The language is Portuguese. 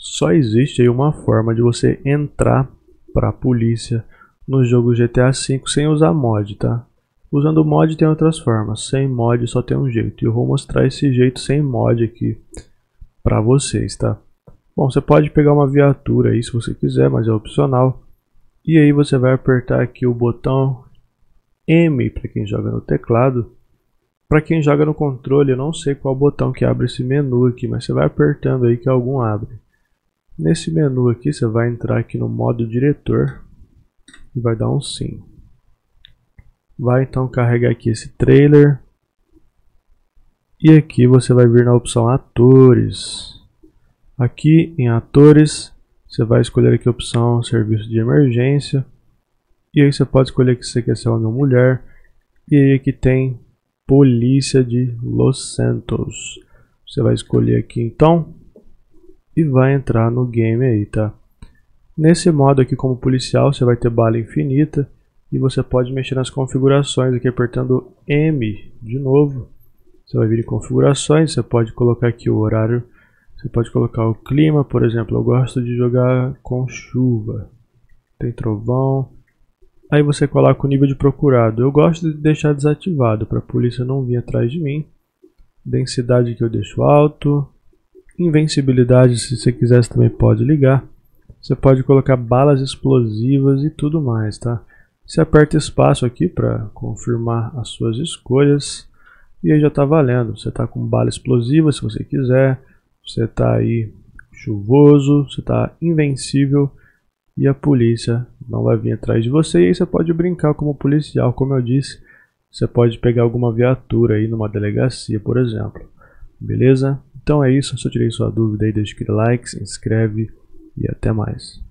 Só existe aí uma forma de você entrar para a polícia no jogo GTA V sem usar mod, tá? Usando mod tem outras formas, sem mod só tem um jeito. E eu vou mostrar esse jeito sem mod aqui para vocês, tá? Bom, você pode pegar uma viatura aí se você quiser, mas é opcional. E aí você vai apertar aqui o botão M para quem joga no teclado. Para quem joga no controle, eu não sei qual botão que abre esse menu aqui, mas você vai apertando aí que algum abre. Nesse menu aqui, você vai entrar aqui no modo diretor e vai dar um sim. Vai então carregar aqui esse trailer. E aqui você vai vir na opção atores. Aqui em atores, você vai escolher aqui a opção serviço de emergência. E aí você pode escolher que você quer ser homem ou mulher. E aí aqui tem polícia de Los Santos. Você vai escolher aqui então e vai entrar no game aí, tá? Nesse modo aqui como policial você vai ter bala infinita e você pode mexer nas configurações aqui apertando M de novo. Você vai vir em configurações, você pode colocar aqui o horário, você pode colocar o clima, por exemplo, eu gosto de jogar com chuva, tem trovão. Aí você coloca o nível de procurado, eu gosto de deixar desativado para a polícia não vir atrás de mim. Densidade que eu deixo alto, Invencibilidade, se você quiser, você também pode ligar. Você pode colocar balas explosivas e tudo mais, tá? Você aperta espaço aqui para confirmar as suas escolhas. E aí já está valendo. Você está com bala explosiva se você quiser. Você está aí chuvoso, você está invencível e a polícia não vai vir atrás de você. E aí você pode brincar como policial, como eu disse. Você pode pegar alguma viatura aí numa delegacia, por exemplo. Beleza? Então é isso, se eu tirei sua dúvida aí, deixa aquele like, se inscreve e até mais.